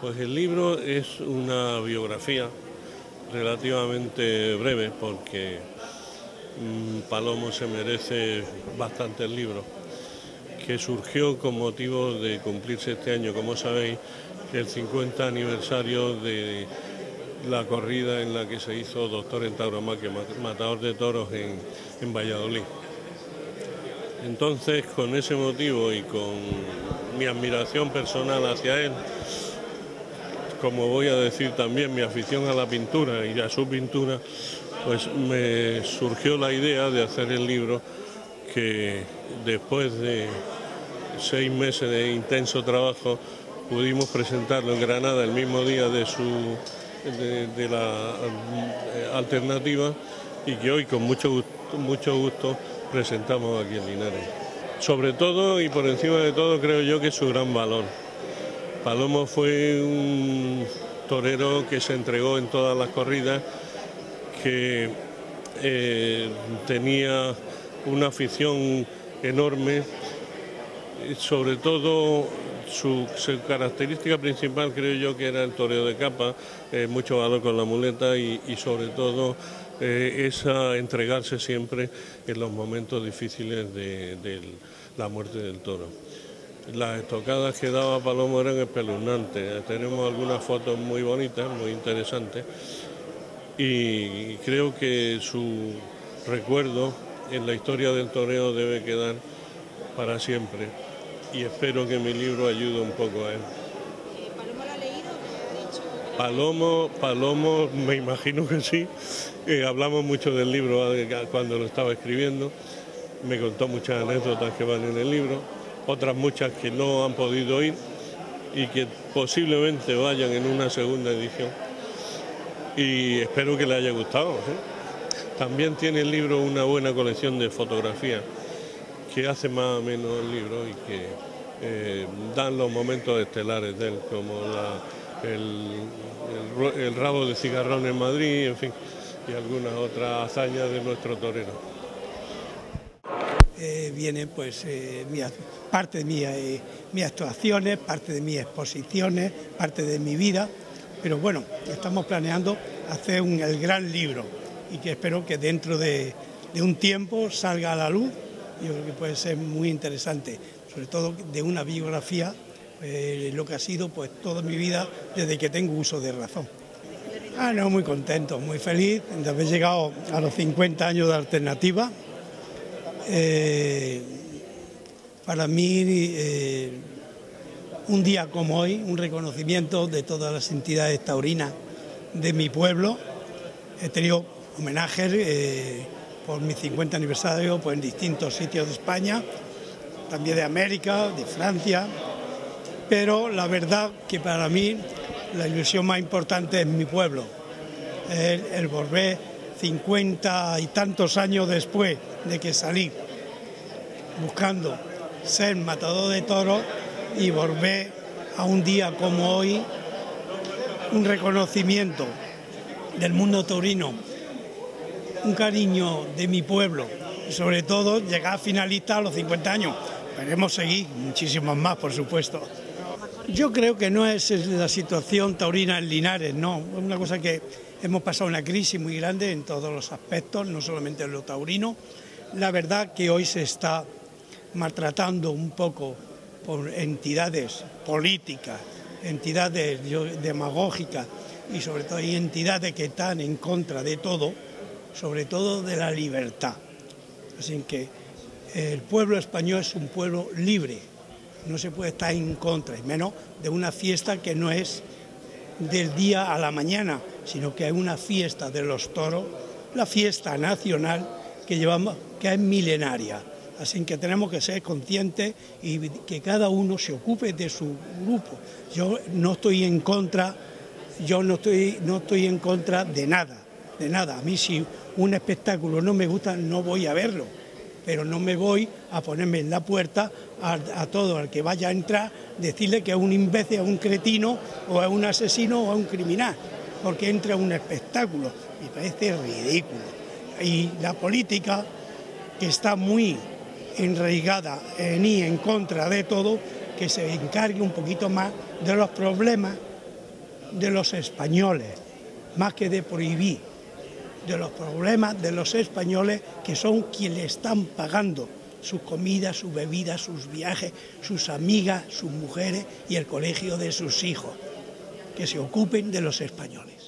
Pues el libro es una biografía relativamente breve porque mm, Palomo se merece bastante el libro, que surgió con motivo de cumplirse este año, como sabéis, el 50 aniversario de la corrida en la que se hizo Doctor en Tauromaquia, matador de toros en, en Valladolid. Entonces, con ese motivo y con mi admiración personal hacia él, como voy a decir también mi afición a la pintura y a su pintura, pues me surgió la idea de hacer el libro que después de seis meses de intenso trabajo pudimos presentarlo en Granada el mismo día de su de, la eh, alternativa y que hoy con mucho mucho gusto presentamos aquí en Linares. Sobre todo y por encima de todo creo yo que es su gran valor. Palomo fue un torero que se entregó en todas las corridas, que eh, tenía una afición enorme, sobre todo su, característica principal creo yo que era el toreo de capa, eh, mucho valor con la muleta y sobre todo eh, es a entregarse siempre en los momentos difíciles de, la muerte del toro. Las estocadas que daba Palomo eran espeluznantes. Tenemos algunas fotos muy bonitas, muy interesantes, y creo que su recuerdo en la historia del toreo debe quedar para siempre. Y espero que mi libro ayude un poco a él. Palomo, Palomo, me imagino que sí. Eh, hablamos mucho del libro eh, cuando lo estaba escribiendo. Me contó muchas anécdotas que van en el libro, otras muchas que no han podido ir y que posiblemente vayan en una segunda edición. Y espero que le haya gustado. ¿eh? También tiene el libro una buena colección de fotografías que hace más o menos el libro y que dan los momentos estelares de él, como la el, rabo de cigarrón en Madrid, en fin, y algunas otras hazañas de nuestro torero. Eh, viene pues parte de mi, eh, mis actuaciones, parte de mis exposiciones, parte de mi vida, pero bueno, estamos planeando hacer un, el gran libro y que espero que dentro de, de un tiempo salga a la luz, yo creo que puede ser muy interesante, sobre todo de una biografía eh, lo que ha sido pues toda mi vida desde que tengo uso de razón. Ah, no, muy contento, muy feliz de haber llegado a los 50 años de alternativa. Eh, para mí, eh, un día como hoy, un reconocimiento de todas las entidades taurinas de mi pueblo. He tenido homenajes por mi 50 aniversario pues, en distintos sitios de España, también de América, de Francia, pero la verdad que para mí la ilusión más importante es mi pueblo, el, volver 50 y tantos años después de que salí buscando ser matador de toros y volver a un día como hoy, un reconocimiento del mundo taurino, un cariño de mi pueblo y sobre todo llegar a finalista a los 50 años. Queremos seguir muchísimos más, por supuesto. Yo creo que no es la situación taurina en Linares, no. Es una cosa que hemos pasado una crisis muy grande en todos los aspectos, no solamente en lo taurino. La verdad que hoy se está maltratando un poco por entidades políticas, entidades demagógicas y sobre todo hay entidades que están en contra de todo, sobre todo de la libertad. Así que el pueblo español es un pueblo libre, no se puede estar en contra, y menos de una fiesta que no es del día a la mañana, sino que es una fiesta de los toros, la fiesta nacional que llevamos, que es milenaria. Así que tenemos que ser conscientes y que cada uno se ocupe de su grupo. Yo no estoy en contra, yo no estoy, no estoy en contra de nada, de nada. A mí si un espectáculo no me gusta, no voy a verlo pero no me voy a ponerme en la puerta a, todo el que vaya a entrar, decirle que es un imbécil, es un cretino, o es un asesino, o es un criminal, porque entra un espectáculo. Me parece ridículo. Y la política, que está muy enraigada en en contra de todo, que se encargue un poquito más de los problemas de los españoles, más que de prohibir, de los problemas de los españoles que son quienes están pagando sus comidas, sus bebidas, sus viajes, sus amigas, sus mujeres y el colegio de sus hijos. Que se ocupen de los españoles.